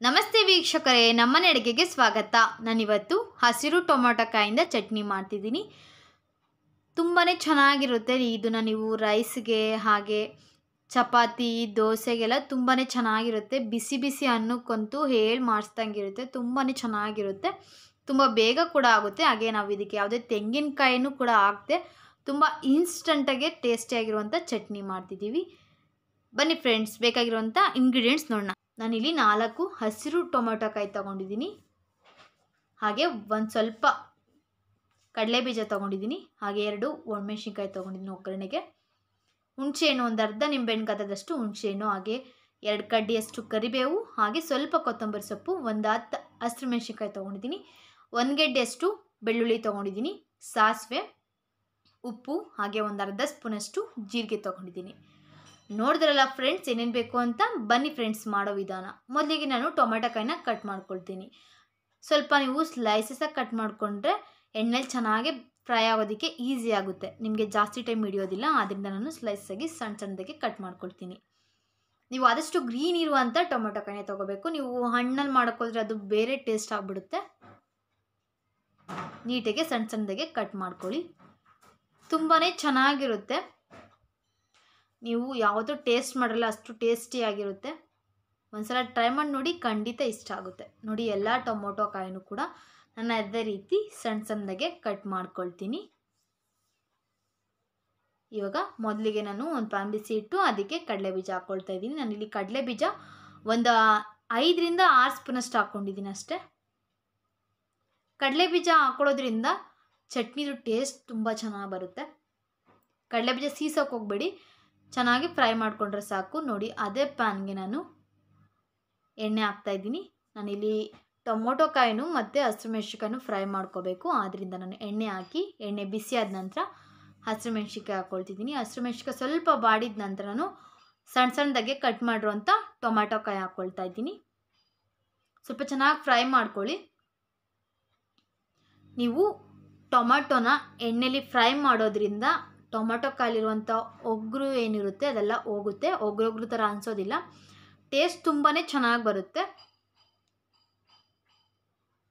ನಮಸ್ತೆ ವೀಕ್ಷಕರೇ ನಮ್ಮನೆ ಅಡುಗೆಗೆ ಸ್ವಾಗತ. ನಾನಿವತ್ತು ಹಸಿರು ಟೊಮೊಟೊಕಾಯಿಂದ ಚಟ್ನಿ ಮಾಡ್ತಿದ್ದೀನಿ. ತುಂಬಾ ಚೆನ್ನಾಗಿರುತ್ತೆ. ಇದನ್ನು ನೀವು ರೈಸ್ಗೆ ಹಾಗೆ ಚಪಾತಿ, ದೋಸೆಗೆಲ್ಲ ತುಂಬಾ ಚೆನ್ನಾಗಿರುತ್ತೆ. ಬಿಸಿ ಬಿಸಿ ಅನ್ನಕ್ಕಂತೂ ಹೇಳಿ ಮಾಡಿಸ್ದಂಗಿರುತ್ತೆ. ತುಂಬಾ ಚೆನ್ನಾಗಿರುತ್ತೆ. ತುಂಬ ಬೇಗ ಕೂಡ ಆಗುತ್ತೆ. ಹಾಗೆ ನಾವು ಇದಕ್ಕೆ ಯಾವುದೇ ತೆಂಗಿನಕಾಯಿನೂ ಕೂಡ ಹಾಕ್ದೆ ತುಂಬ ಇನ್ಸ್ಟಂಟಾಗೆ ಟೇಸ್ಟಿಯಾಗಿರುವಂಥ ಚಟ್ನಿ ಮಾಡ್ತಿದ್ದೀವಿ. ಬನ್ನಿ ಫ್ರೆಂಡ್ಸ್ ಬೇಕಾಗಿರುವಂಥ ಇಂಗ್ರೀಡಿಯೆಂಟ್ಸ್ ನೋಡೋಣ. ನಾನಿಲ್ಲಿ ನಾಲ್ಕು ಹಸಿರು ಟೊಮೊಟೊ ಕಾಯಿ ತೊಗೊಂಡಿದ್ದೀನಿ. ಹಾಗೆ ಒಂದು ಸ್ವಲ್ಪ ಕಡಲೆ ಬೀಜ ತೊಗೊಂಡಿದ್ದೀನಿ. ಹಾಗೆ ಎರಡು ಒಣಮೆಣ್ಸಿನ್ಕಾಯಿ ತೊಗೊಂಡಿದ್ದೀನಿ ಒಗ್ಗರಣೆಗೆ. ಹುಣಸೆಹಣ್ಣು ಒಂದು ಅರ್ಧ ನಿಂಬೆಹಣ್ಣು ಕದದಷ್ಟು ಹುಣಸೆಹಣ್ಣು, ಹಾಗೆ ಎರಡು ಕಡ್ಡಿಯಷ್ಟು ಕರಿಬೇವು, ಹಾಗೆ ಸ್ವಲ್ಪ ಕೊತ್ತಂಬರಿ ಸೊಪ್ಪು, ಒಂದು ಹತ್ತು ಹಸಿರು ಮೆಣಸಿನ್ಕಾಯಿ ತೊಗೊಂಡಿದ್ದೀನಿ. ಒಂದು ಗೆಡ್ಡೆಯಷ್ಟು ಬೆಳ್ಳುಳ್ಳಿ ತೊಗೊಂಡಿದ್ದೀನಿ. ಸಾಸಿವೆ, ಉಪ್ಪು, ಹಾಗೆ ಒಂದು ಅರ್ಧ ಸ್ಪೂನಷ್ಟು ಜೀರಿಗೆ ತೊಗೊಂಡಿದ್ದೀನಿ. ನೋಡಿದ್ರಲ್ಲ ಫ್ರೆಂಡ್ಸ್ ಏನೇನು ಬೇಕು ಅಂತ ಬನ್ನಿ ಫ್ರೆಂಡ್ಸ್ ಮಾಡೋ ವಿಧಾನ. ಮೊದಲಿಗೆ ನಾನು ಟೊಮೆಟೊ ಕಾಯಿನ ಕಟ್ ಮಾಡ್ಕೊಳ್ತೀನಿ. ಸ್ವಲ್ಪ ನೀವು ಸ್ಲೈಸಸ್ಸಾಗಿ ಕಟ್ ಮಾಡಿಕೊಂಡ್ರೆ ಎಣ್ಣೆಲಿ ಚೆನ್ನಾಗಿ ಫ್ರೈ ಆಗೋದಕ್ಕೆ ಈಸಿ ಆಗುತ್ತೆ. ನಿಮಗೆ ಜಾಸ್ತಿ ಟೈಮ್ ಹಿಡಿಯೋದಿಲ್ಲ ಆದ್ದರಿಂದ ನಾನು ಸ್ಲೈಸಾಗಿ ಸಣ್ಣ ಸಣ್ಣದಾಗಿ ಕಟ್ ಮಾಡ್ಕೊಳ್ತೀನಿ. ನೀವು ಆದಷ್ಟು ಗ್ರೀನ್ ಇರುವಂಥ ಟೊಮೆಟೊ ಕಾಯಿನ ತೊಗೋಬೇಕು. ನೀವು ಹಣ್ಣಲ್ಲಿ ಮಾಡೋಕ್ಕೋದ್ರೆ ಅದು ಬೇರೆ ಟೇಸ್ಟ್ ಆಗಿಬಿಡುತ್ತೆ. ನೀಟಾಗಿ ಸಣ್ಣ ಸಣ್ಣದಾಗೆ ಕಟ್ ಮಾಡ್ಕೊಳ್ಳಿ. ತುಂಬಾ ಚೆನ್ನಾಗಿರುತ್ತೆ. ನೀವು ಯಾವುದು ಟೇಸ್ಟ್ ಮಾಡಲ್ಲ ಅಷ್ಟು ಟೇಸ್ಟಿಯಾಗಿರುತ್ತೆ ಒಂದ್ಸಲ ಟ್ರೈ ಮಾಡಿ ನೋಡಿ ಖಂಡಿತ ಇಷ್ಟ ಆಗುತ್ತೆ. ನೋಡಿ ಎಲ್ಲ ಟೊಮೊಟೊ ಕಾಯಿನೂ ಕೂಡ ನಾನು ಅದೇ ರೀತಿ ಸಣ್ಣ ಸಣ್ಣದಾಗೆ ಕಟ್ ಮಾಡ್ಕೊಳ್ತೀನಿ. ಇವಾಗ ಮೊದಲಿಗೆ ನಾನು ಒಂದು ಪ್ಯಾನ್ ಬಿಸಿ ಇಟ್ಟು ಅದಕ್ಕೆ ಕಡಲೆ ಬೀಜ ಹಾಕ್ಕೊಳ್ತಾ ಇದ್ದೀನಿ. ನಾನಿಲ್ಲಿ ಕಡಲೆ ಬೀಜ ಒಂದು ಐದರಿಂದ ಆರು ಸ್ಪೂನಷ್ಟು ಹಾಕ್ಕೊಂಡಿದ್ದೀನಿ ಅಷ್ಟೇ. ಕಡಲೆ ಬೀಜ ಹಾಕ್ಕೊಳ್ಳೋದ್ರಿಂದ ಚಟ್ನಿದು ಟೇಸ್ಟ್ ತುಂಬ ಚೆನ್ನಾಗಿ ಬರುತ್ತೆ. ಕಡಲೆ ಬೀಜ ಸೀಸೋಕೆ ಹೋಗಬೇಡಿ. ಚೆನ್ನಾಗಿ ಫ್ರೈ ಮಾಡಿಕೊಂಡ್ರೆ ಸಾಕು. ನೋಡಿ, ಅದೇ ಪ್ಯಾನ್ಗೆ ನಾನು ಎಣ್ಣೆ ಹಾಕ್ತಾಯಿದ್ದೀನಿ ನಾನಿಲ್ಲಿ ಟೊಮೊಟೊ ಕಾಯಿನೂ ಮತ್ತು ಹಸಿರು ಫ್ರೈ ಮಾಡ್ಕೋಬೇಕು. ಆದ್ದರಿಂದ ನಾನು ಎಣ್ಣೆ ಹಾಕಿ, ಎಣ್ಣೆ ಬಿಸಿ ಆದ ನಂತರ ಹಸಿರು ಮೆಣ್ಸಿನ್ಕಾಯಿ ಹಾಕ್ಕೊಳ್ತಿದ್ದೀನಿ ಹಸಿರು ಸ್ವಲ್ಪ ಬಾಡಿದ ನಂತರ ನಾನು ಸಣ್ಣ ಸಣ್ಣದಾಗೆ ಕಟ್ ಮಾಡಿರುವಂಥ ಟೊಮ್ಯಾಟೊ ಕಾಯಿ ಹಾಕ್ಕೊಳ್ತಾ ಇದ್ದೀನಿ. ಸ್ವಲ್ಪ ಚೆನ್ನಾಗಿ ಫ್ರೈ ಮಾಡ್ಕೊಳ್ಳಿ. ನೀವು ಟೊಮ್ಯಾಟೊನ ಎಣ್ಣೆಲಿ ಫ್ರೈ ಮಾಡೋದ್ರಿಂದ ಟೊಮೆಟೊ ಕಾಲಿರುವಂಥ ಒಗ್ರು ಏನಿರುತ್ತೆ ಅದೆಲ್ಲ ಹೋಗುತ್ತೆ. ಒಗ್ರೊಗ್ರು ಥರ ಅನಿಸೋದಿಲ್ಲ. ಟೇಸ್ಟ್ ತುಂಬಾ ಚೆನ್ನಾಗಿ ಬರುತ್ತೆ.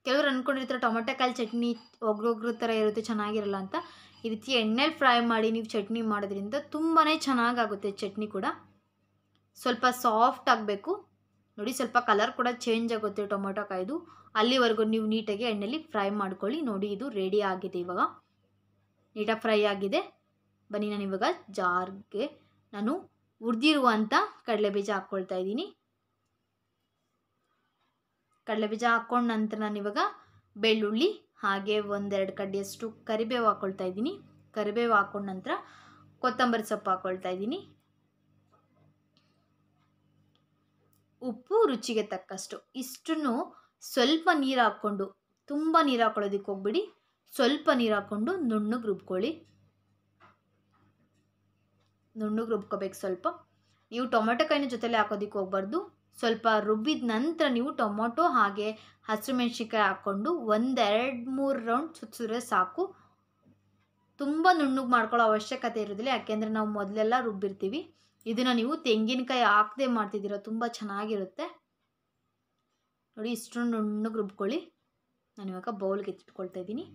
ಕೆಲವರು ಅಂದ್ಕೊಂಡಿರ್ತಾರೆ ಟೊಮೆಟೊ ಕಾಯಿ ಚಟ್ನಿ ಒಗ್ರೊಗ್ರು ಥರ ಇರುತ್ತೆ, ಚೆನ್ನಾಗಿರಲ್ಲ ಅಂತ. ಈ ರೀತಿ ಎಣ್ಣೆಲಿ ಫ್ರೈ ಮಾಡಿ ನೀವು ಚಟ್ನಿ ಮಾಡೋದ್ರಿಂದ ತುಂಬಾ ಚೆನ್ನಾಗಾಗುತ್ತೆ ಚಟ್ನಿ ಕೂಡ. ಸ್ವಲ್ಪ ಸಾಫ್ಟ್ ಆಗಬೇಕು. ನೋಡಿ ಸ್ವಲ್ಪ ಕಲರ್ ಕೂಡ ಚೇಂಜ್ ಆಗುತ್ತೆ ಟೊಮೊಟೊ ಕಾಯ್ದು. ಅಲ್ಲಿವರೆಗೂ ನೀವು ನೀಟಾಗಿ ಎಣ್ಣೆಲಿ ಫ್ರೈ ಮಾಡ್ಕೊಳ್ಳಿ. ನೋಡಿ ಇದು ರೆಡಿ ಆಗಿದೆ ಇವಾಗ. ನೀಟಾಗಿ ಫ್ರೈ ಆಗಿದೆ. ಬನ್ನಿ ನಾನು ಇವಾಗ ಜಾರ್ಗೆ ನಾನು ಹುರಿದಿರುವಂಥ ಕಡಲೆಬೀಜ ಹಾಕ್ಕೊಳ್ತಾ ಇದ್ದೀನಿ. ಕಡಲೆಬೀಜ ಹಾಕ್ಕೊಂಡ ನಂತರ ನಾನು ಇವಾಗ ಬೆಳ್ಳುಳ್ಳಿ, ಹಾಗೆ ಒಂದೆರಡು ಕಡ್ಡಿಯಷ್ಟು ಕರಿಬೇವು ಹಾಕ್ಕೊಳ್ತಾ ಇದ್ದೀನಿ. ಕರಿಬೇವು ಹಾಕ್ಕೊಂಡ ನಂತರ ಕೊತ್ತಂಬರಿ ಸೊಪ್ಪು ಹಾಕ್ಕೊಳ್ತಾ ಇದ್ದೀನಿ. ಉಪ್ಪು ರುಚಿಗೆ ತಕ್ಕಷ್ಟು. ಇಷ್ಟನ್ನು ಸ್ವಲ್ಪ ನೀರು ಹಾಕ್ಕೊಂಡು, ತುಂಬ ನೀರು ಹಾಕ್ಕೊಳ್ಳೋದಕ್ಕೆ ಹೋಗ್ಬಿಡಿ. ಸ್ವಲ್ಪ ನೀರು ಹಾಕ್ಕೊಂಡು ನುಣ್ಣಗೆ ರುಬ್ಕೊಳ್ಳಿ. ನುಣ್ಣಗೆ ರುಬ್ಕೋಬೇಕು ಸ್ವಲ್ಪ. ನೀವು ಟೊಮೆಟೊ ಕಾಯಿನ ಜೊತೆಲೆ ಹಾಕೋದಕ್ಕೆ ಹೋಗ್ಬಾರ್ದು. ಸ್ವಲ್ಪ ರುಬ್ಬಿದ ನಂತರ ನೀವು ಟೊಮೊಟೊ ಹಾಗೆ ಹಸಿರು ಮೆಣಸಿನ್ಕಾಯಿ ಹಾಕ್ಕೊಂಡು ಒಂದೆರಡು ಮೂರು ರೌಂಡ್ ಸುತ್ತಿದ್ರೆ ಸಾಕು. ತುಂಬ ನುಣ್ಣಗೆ ಮಾಡ್ಕೊಳ್ಳೋ ಅವಶ್ಯಕತೆ ಇರೋದಿಲ್ಲ. ಯಾಕೆಂದರೆ ನಾವು ಮೊದಲೆಲ್ಲ ರುಬ್ಬಿರ್ತೀವಿ. ಇದನ್ನು ನೀವು ತೆಂಗಿನಕಾಯಿ ಹಾಕದೆ ಮಾಡ್ತಿದ್ದೀರ ತುಂಬ ಚೆನ್ನಾಗಿರುತ್ತೆ. ನೋಡಿ ಇಷ್ಟು ನುಣ್ಣಗೆ ರುಬ್ಕೊಳ್ಳಿ. ನಾನು ಇವಾಗ ಬೌಲ್ಗೆ ಎತ್ತಿಟ್ಕೊಳ್ತಾ ಇದ್ದೀನಿ.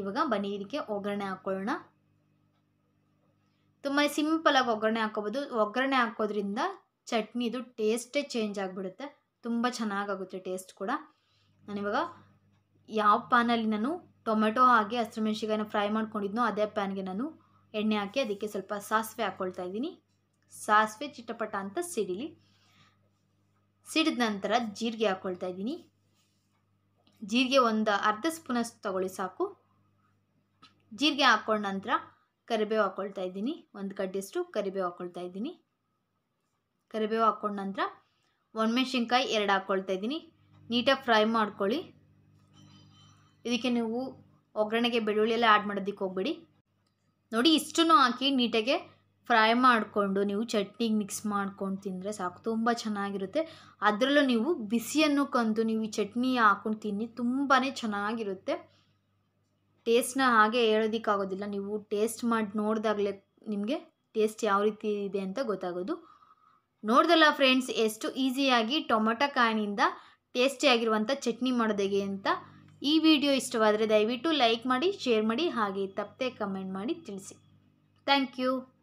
ಇವಾಗ ಬನ್ನಿ ಇದಕ್ಕೆ ಒಗ್ಗರಣೆ ಹಾಕ್ಕೊಳ್ಳೋಣ ತುಂಬ ಸಿಂಪಲಾಗಿ ಒಗ್ಗರಣೆ ಹಾಕೋಬೋದು ಒಗ್ಗರಣೆ ಹಾಕೋದ್ರಿಂದ ಚಟ್ನಿದು ಟೇಸ್ಟೇ ಚೇಂಜ್ ಆಗಿಬಿಡುತ್ತೆ. ತುಂಬ ಚೆನ್ನಾಗಾಗುತ್ತೆ ಟೇಸ್ಟ್ ಕೂಡ. ನಾನಿವಾಗ ಯಾವ ಪ್ಯಾನಲ್ಲಿ ನಾನು ಟೊಮೆಟೊ ಹಾಗೆ ಹಸಿರು ಮೆಣಸಿಗಾಯಿನ ಫ್ರೈ ಮಾಡ್ಕೊಂಡಿದ್ನೋ ಅದೇ ಪ್ಯಾನ್ಗೆ ನಾನು ಎಣ್ಣೆ ಹಾಕಿ ಅದಕ್ಕೆ ಸ್ವಲ್ಪ ಸಾಸಿವೆ ಹಾಕ್ಕೊಳ್ತಾ ಇದ್ದೀನಿ. ಸಾಸಿವೆ ಚಿಟಪಟ ಅಂತ ಸಿಡಿಲಿ. ಸಿಡಿದ ನಂತರ ಜೀರಿಗೆ ಹಾಕ್ಕೊಳ್ತಾ ಇದ್ದೀನಿ. ಜೀರಿಗೆ ಒಂದು ಅರ್ಧ ಸ್ಪೂನಷ್ಟು ತಗೊಳ್ಳಿ ಸಾಕು. ಜೀರಿಗೆ ಹಾಕ್ಕೊಂಡ ನಂತರ ಕರಿಬೇವು ಹಾಕ್ಕೊಳ್ತಾ ಇದ್ದೀನಿ. ಒಂದು ಕಡ್ಡಿಯಷ್ಟು ಕರಿಬೇವು ಹಾಕ್ಕೊಳ್ತಾ ಇದ್ದೀನಿ. ಕರಿಬೇವು ಹಾಕ್ಕೊಂಡ ನಂತರ ಒಣಮೆಣ್ಸಿನ್ಕಾಯಿ ಎರಡು ಹಾಕ್ಕೊಳ್ತಾ ಇದ್ದೀನಿ. ನೀಟಾಗಿ ಫ್ರೈ ಮಾಡ್ಕೊಳ್ಳಿ. ಇದಕ್ಕೆ ನೀವು ಒಗ್ಗರಣೆಗೆ ಬೆಳ್ಳುಳ್ಳಿ ಎಲ್ಲ ಆ್ಯಡ್ ಮಾಡೋದಕ್ಕೆ ಹೋಗಬೇಡಿ. ನೋಡಿ ಇಷ್ಟನ್ನು ಹಾಕಿ ನೀಟಾಗೆ ಫ್ರೈ ಮಾಡಿಕೊಂಡು ನೀವು ಚಟ್ನಿಗೆ ಮಿಕ್ಸ್ ಮಾಡ್ಕೊಂಡು ತಿಂದರೆ ಸಾಕು. ತುಂಬ ಚೆನ್ನಾಗಿರುತ್ತೆ. ಅದರಲ್ಲೂ ನೀವು ಬಿಸಿಯನ್ನು ಕಂದು ನೀವು ಈ ಚಟ್ನಿ ಹಾಕ್ಕೊಂಡು ತಿನ್ನಿ ತುಂಬಾ ಚೆನ್ನಾಗಿರುತ್ತೆ. ಟೇಸ್ಟ್ನ ಹಾಗೆ ಹೇಳೋದಕ್ಕಾಗೋದಿಲ್ಲ. ನೀವು ಟೇಸ್ಟ್ ಮಾಡಿ ನೋಡಿದಾಗಲೇ ನಿಮಗೆ ಟೇಸ್ಟ್ ಯಾವ ರೀತಿ ಇದೆ ಅಂತ ಗೊತ್ತಾಗೋದು. ನೋಡ್ದಲ್ಲ ಫ್ರೆಂಡ್ಸ್, ಎಷ್ಟು ಈಸಿಯಾಗಿ ಟೊಮೊಟೊ ಕಾಯಿನಿಂದ ಟೇಸ್ಟಿಯಾಗಿರುವಂಥ ಚಟ್ನಿ ಮಾಡೋದು ಅಂತ. ಈ ವಿಡಿಯೋ ಇಷ್ಟವಾದರೆ ದಯವಿಟ್ಟು ಲೈಕ್ ಮಾಡಿ, ಶೇರ್ ಮಾಡಿ, ಹಾಗೆ ತಪ್ಪದೆ ಕಮೆಂಟ್ ಮಾಡಿ ತಿಳಿಸಿ. Thank you.